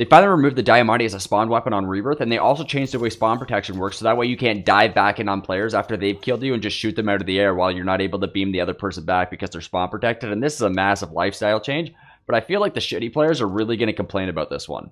They finally removed the Diamatti as a spawn weapon on Rebirth, and they also changed the way spawn protection works, so that way you can't dive back in on players after they've killed you and just shoot them out of the air while you're not able to beam the other person back because they're spawn protected. And this is a massive lifestyle change, but I feel like the shitty players are really going to complain about this one.